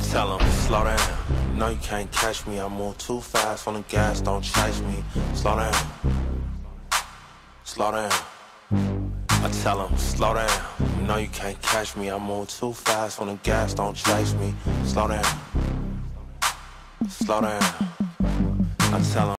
tell him, slow down. No, you can't catch me. I move too fast on the gas, don't chase me. Slow down. Slow down. I tell him, slow down. No, you can't catch me. I move too fast on the gas, don't chase me. Slow down. Slow down. I tell him.